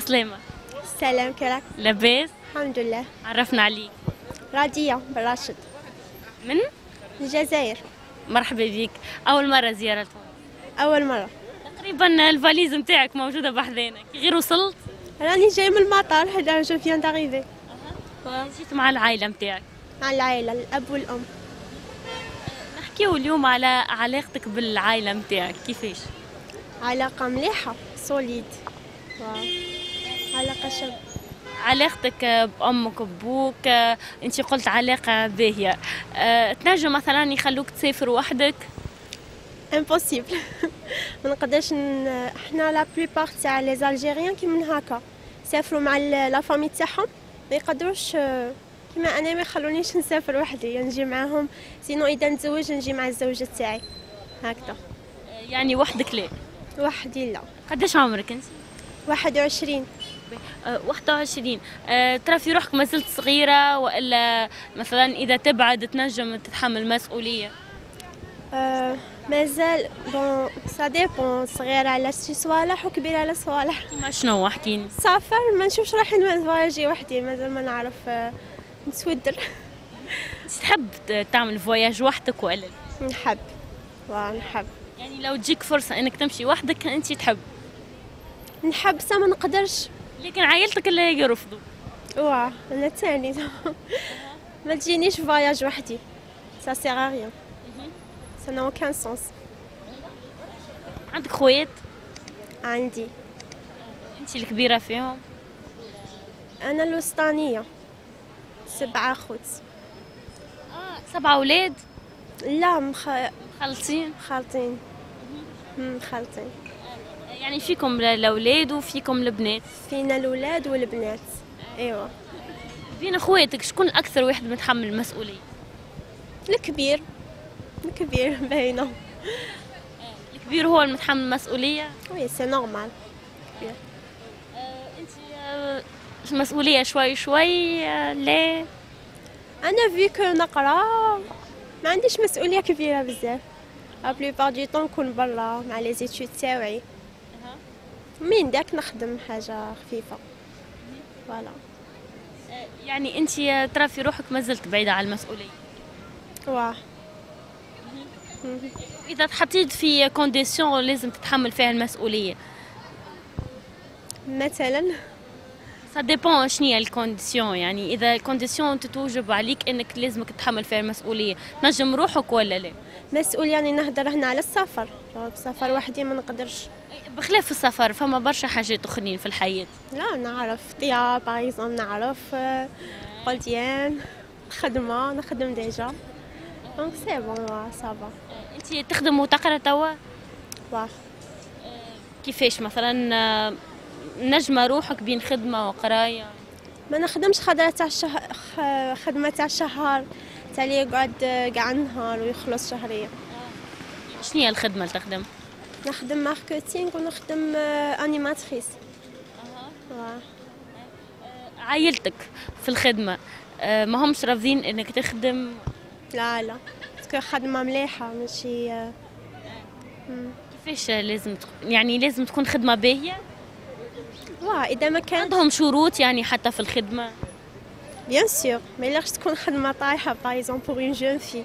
عسلامة سلام كيراك لاباس. الحمد لله. عرفنا عليك. راضية بالراشد من؟ الجزائر. مرحبا بك. أول مرة زيارة. أول مرة. تقريبا الفاليز نتاعك موجودة بحذانا. كي غير وصلت؟ راني جاي من المطار هذا je viens d'arriver. جيت مع العائلة نتاعك. مع العائلة الأب والأم. نحكيو اليوم على علاقتك بالعائلة نتاعك. كيفاش؟ علاقة مليحة solide واو. علاقة شب علاقتك بأمك وبوك أنت قلت علاقة باهية. أه، تنجم مثلا يخلوك تسافر وحدك؟ impossible ما نقدرش. إحنا la plupart تاع les Algériens quand même هكا. سافروا مع la famille تاعهم. ما يقدروش آه، كيما أنا ما يخلونيش نسافر وحدي. نجي معاهم. sinon إذا نتزوج نجي مع الزوجة تاعي. هكذا. أه، يعني وحدك لا. وحدي لا. قداش عمرك أنت؟ واحد وعشرين. أه، 21 أه، ترى في روحك ما زلت صغيرة وإلا مثلا إذا تبعد تنجم تتحمل مسؤولية؟ آه مازال bon ça dépend صغيرة على شي صوالح وكبيرة على صوالح. كيما شنو احكيني سافر ما نشوفش روحي نفواياجي وحدي مازال ما نعرف نتودر تحب تعمل voyage وحدك وإلا لا؟ نحب. واه نحب. يعني لو تجيك فرصة إنك تمشي وحدك أنت تحب؟ نحب بصح ما نقدرش. لكن عائلتك اللي يرفضوا واه أنا تاني. ما تجينيش voyage وحدي. ça sert à rien ça n'a aucun sens عندك خوات عندي. أنت الكبيرة فيهم؟ أنا الوسطانية. سبعة خوت سبعة أولاد؟ لا مخ... خلصين خالطين مم، خالطين يعني فيكم الأولاد وفيكم البنات. فينا الولاد والبنات. ايوا بين أخواتك شكون أكثر واحد متحمل المسؤولية؟ الكبير. الكبير باينة. الكبير هو المتحمل المسؤولية؟ oui c'est normal. أنت المسؤوليه شوي شوي آه، لا. أنا فيك نقرأ. ما عنديش مسؤولية كبيرة بزاف. la plupart du temps نكون برا مع les études تاوعي من داك نخدم حاجة خفيفة؟ voilà. يعني انت ترى في روحك ما زلت بعيدة عن المسؤولية. واه. إذا تحطيت في condition لازم تتحمل فيها المسؤولية. مثلا؟ ça dépend شنو هي ال condition يعني إذا ال condition تتوجب عليك إنك لازمك تتحمل فيها المسؤولية. تنجم روحك ولا لا؟ مسؤول يعني نهضر هنا على السفر. السفر وحدي ما نقدرش. بخلاف السفر فما برشا حاجات أخرين في الحياة. لا نعرف طياب par نعرف آه، قلديان خدمة نخدم déjà. donc c'est bon ça va أنت تخدم وتقرأ توا؟ واه كيفاش مثلا آه، نجمة روحك بين خدمة وقراية؟ ما نخدمش خدمة تاع الشهر خدمة تاع الشهر. تاع اللي يقعد كاع النهار ويخلص شهرية. شنو هي الخدمة اللي تخدم؟ نخدم marketing ونخدم آه، animatrice واه. عائلتك في الخدمة آه، ما همش رافضين إنك تخدم؟ لا لا. parce que خدمة مليحة ماشي آه، كيفاش لازم تك... يعني لازم تكون خدمة باهية؟ واه إذا ما كان عندهم شروط يعني حتى في الخدمة؟ bien sûr ما يليقش تكون خدمة طايحة par exemple pour une jeune fille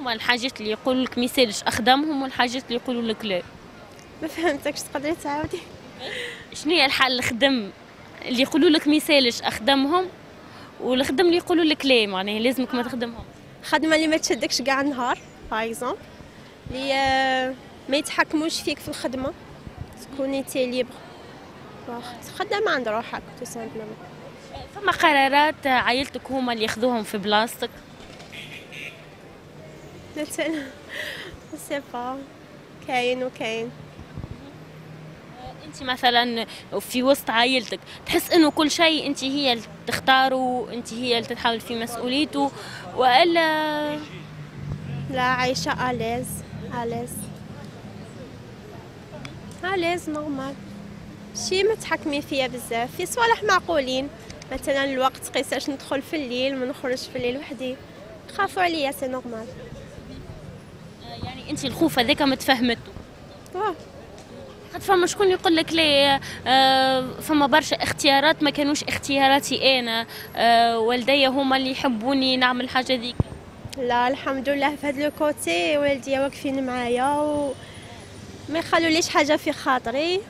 هما الحاجات اللي يقولوا لك ميسالش اخدمهم والحاجات اللي يقولوا لك لا. ما فهمتكش تقدري تعاودي؟ شنو هي الحل الخدم اللي يقولوا لك ميسالش اخدمهم والخدم اللي يقولوا لك لا؟ معناها لازمك ما تخدمهم. خدمه اللي ما تشدكش كاع النهار par اللي آه، ما يتحكموش فيك في الخدمة. تكوني t'es libre. خدام عند روحك tout simplement فما قرارات عائلتك هما اللي ياخذوهم في بلاصتك؟ مثلا c'est pas كاين وكاين. أنت مثلا في وسط عائلتك تحس إنه كل شيء أنت هي اللي تختاره أنت هي اللي تتحمل في مسؤوليته وإلا لا عايشة à l'aise. à l'aise. à l'aise normal شي ما تحكمي فيا بزاف. في صوالح معقولين. مثلا الوقت قيساش ندخل في الليل ما نخرجش في الليل وحدي. خافوا عليا c'est normal انت الخوف هذاك متفهمته واه خاطر فما شكون يقول لك لي آه، فما برشا اختيارات ما كانوش اختياراتي أنا آه، والدي هما اللي يحبوني نعمل الحاجة ذيك. لا الحمد لله في هذا ال côté والديا واقفين معايا و ما يخلوليش حاجة في خاطري.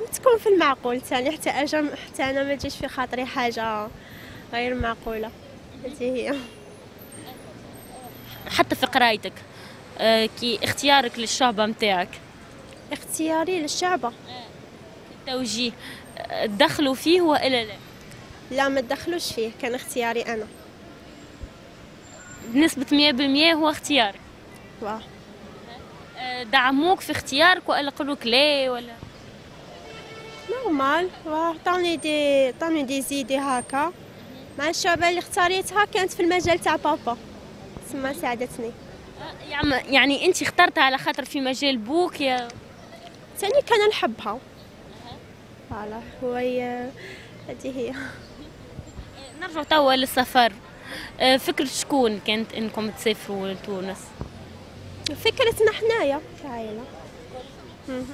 وتكون في المعقول ثاني حتى أجا حتى أنا ما تجيش في خاطري حاجة غير معقولة. هذه هي. حتى في قرايتك. آه، كي اختيارك للشعبة متاعك. اختياري للشعبة. التوجيه آه، دخلوا فيه والا لا؟ لا ما تدخلوش فيه كان اختياري أنا. بنسبة 100% هو اختيارك. واه آه، دعموك في اختيارك ولا قالوك لا ولا؟ normal. واه عطاوني des عطاوني des idées هكا. مع الشعبة اللي اختاريتها كانت في المجال تاع بابا. تسمى ساعدتني يعني انت اخترتها على خاطر في مجال بوك يا ثاني كان نحبها. voilà هو هي هذه هي. نرجع توا للسفر. آه، فكرة شكون كانت إنكم تسافروا لتونس؟ فكرتنا حنايا كعائلة مهم.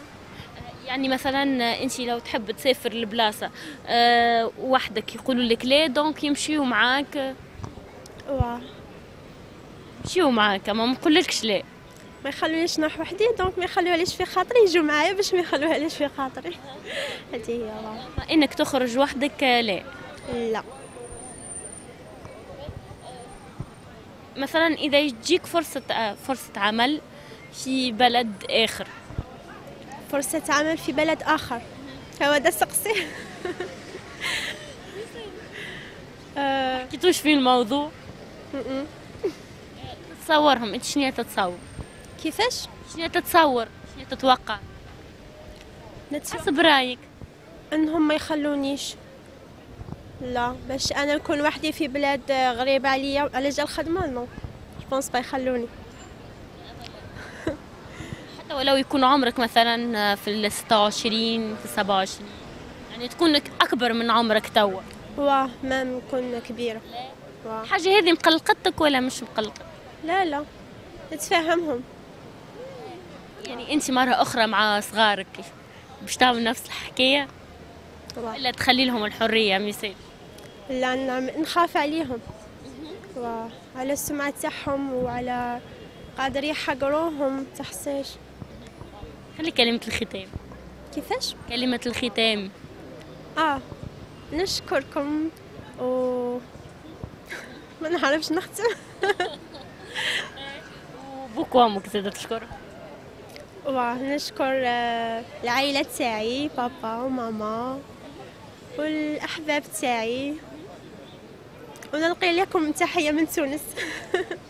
يعني مثلا انت لو تحب تسافر لبلاصة أه وحدك يقولوا لك لا donc يمشيو معاك. واه يمشيو معاك؟ ما نقولكش لا ما يخلونيش نروح وحدي donc ما يخلوهاليش في خاطري يجوا معايا باش ما يخلوهاليش في خاطري. هذه هي إنك تخرج وحدك لا لا. مثلا إذا يجيك فرصة آه، فرصة عمل في بلد آخر. فرصة عمل في بلد آخر. هو ده السقسي آه، كيتوش في الموضوع؟ م-م. تصورهم؟ انت شنو تتصور؟ كيفاش؟ شنو تتصور؟ شنو تتوقع. حسب رأيك. انهم ما يخلونيش. لا باش أنا نكون وحدي في بلاد غريبة عليا على جال الخدمة؟ non جبونس با يخلوني. حتى ولو يكون عمرك مثلا في ال 26 في 27 يعني تكون أكبر من عمرك توا. واه ما نكون كبيرة. واه. الحاجة هذه مقلقتك ولا مش مقلقة؟ لا لا. نتفاهمهم. يعني أنت مرة أخرى مع صغارك باش تعمل نفس الحكاية؟ واه. ولا تخلي لهم الحرية مثال لا نعم نخاف عليهم. واه. على السمعة تاعهم وعلى قادر يحقروهم تحسيش خلي كلمة الختام. كيفاش؟ كلمة الختام. آه نشكركم. و ما نعرفش نختم. وبوك وأمك زادة تشكر؟ ونشكر آه، العائلة تاعي بابا وماما والأحباب تاعي. ونلقي لكم تحية من تونس.